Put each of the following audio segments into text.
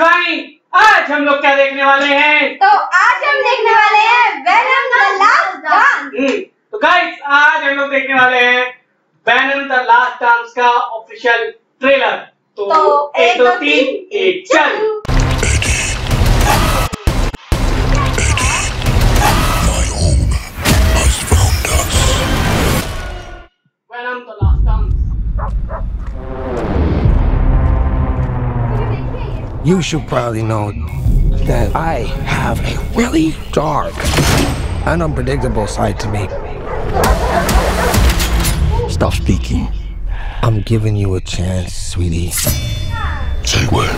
शिवानी आज हम लोग क्या देखने वाले हैं? तो आज हम देखने वाले हैं वेनम द लास्ट डांस तो गाइस आज हम लोग देखने वाले हैं बैनन द लास्ट डांस का ऑफिशियल ट्रेलर तो, तो एक दो तीन एक चल। You should probably know that I have a really dark and unpredictable side to me. Stop speaking. I'm giving you a chance, sweetie. Say when.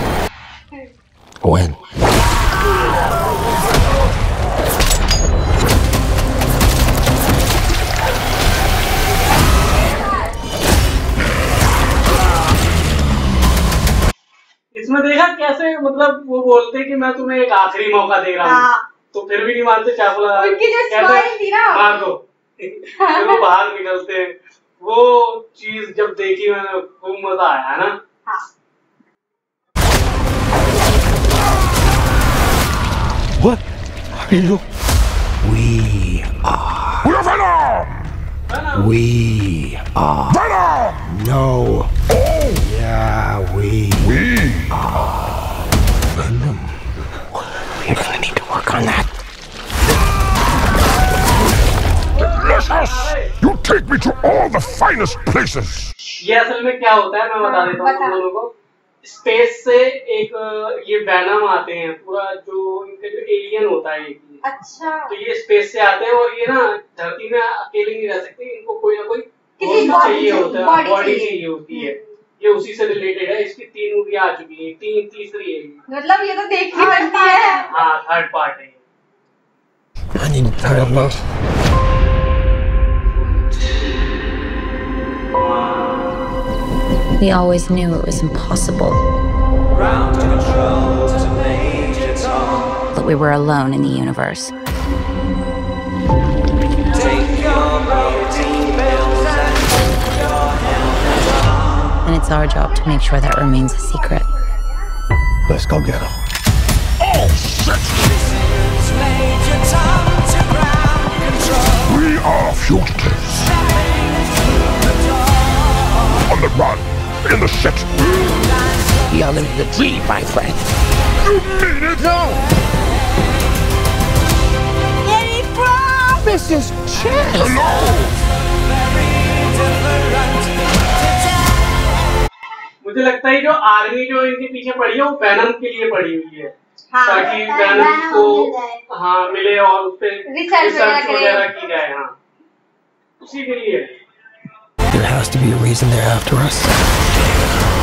When? इसमें देखा कैसे मतलब वो बोलते कि मैं तुम्हें एक आखिरी मौका दे रहा हूँ हाँ। तो फिर भी नहीं मानते चाकू लगा उनकी जो कहते, थी ना। मार दो फिर वो बाहर निकलते हैं वो चीज़ जब देखी मैंने खूब मज़ा आया ना हाँ What are you? We are. We're Venom! We are. Venom! No. Oh! Yeah, we. We Venom. We're gonna need to work on that. delicious! You take me to all the finest places! ये असल में क्या होता है मैं बता देता हूँ बता। तुम लोगों को स्पेस से एक अ, ये वैनम आते हैं पूरा जो इनका जो एलियन होता है एक ये। अच्छा तो ये स्पेस से आते हैं और ये ना धरती में अकेले नहीं रह सकते इनको कोई ना कोई किसी host body चाहिए चाहिए, होता है body बॉडी चाहिए। चाहिए होती है ये उसी से रिलेटेड है इसकी तीन मूवियाँ आ चुकी हैं तीन तीसरी है ये। मतलब ये तो देखनी बनती है हाँ थर्ड पार्ट है ये। I need to tie up love. We always knew it was impossible. That we were alone in the universe. It's our job to make sure that remains a secret. Let's go get him. Oh, shit! We are fugitives. On the run. In the shit. You're living the dream, my friend. You mean it? No! Mrs. Chen. Hello! मुझे लगता है जो army जो इनके पीछे पड़ी है वो बैनर के लिए पड़ी हुई है। हाँ, ताकि Venom को हाँ मिले और उस पर रिसर्च वगैरह वगैरह की जाए हाँ। उसी के लिए। There has to be a reason they're after us.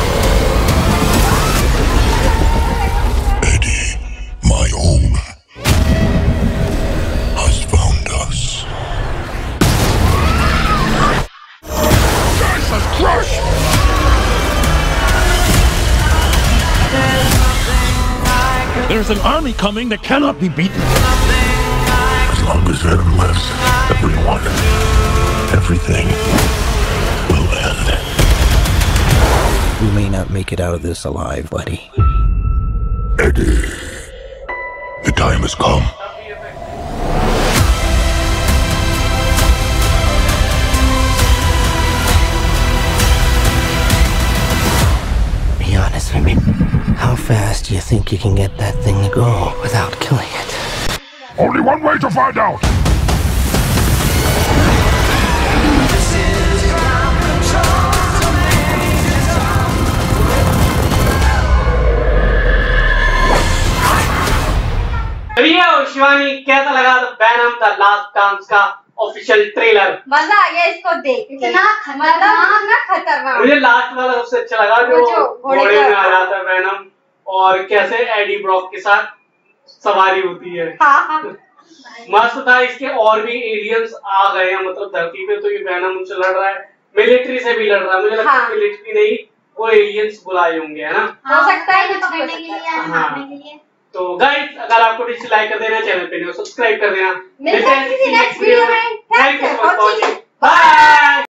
There's an army coming that cannot be beaten. As long as Venom lives, everyone, everything will end. We may not make it out of this alive, buddy. Eddie, the time has come. fast do you think you can get that thing to go without killing it? Only one way to find out. रिया और शिवानी कैसा लगा बैनम the last dance का official trailer मजा आ गया इसको देख के। इतना खतरनाक। मतलब इतना खतरनाक मुझे लास्ट वाला सबसे अच्छा लगा जो वो जो घोड़े घोड़े का- में आ जाता है वैनम और कैसे एडी ब्रॉक के साथ सवारी होती है हाँ हाँ मस्त था इसके और भी एलियंस आ गए हैं मतलब धरती पे तो ये वैनम उनसे लड़ रहा है मिलिट्री से भी लड़ रहा है मुझे लगता है हाँ। मिलिट्री नहीं वो एलियंस बुलाए होंगे है ना हो सकता है कुछ पकड़ने के लिए है। हाँ। मारने के लिए तो गाइस अगर आपको डिश लाइक कर देना चैनल पे नहीं सब्सक्राइब कर देना मिलते हैं किसी next video में। Thank you for. Watching bye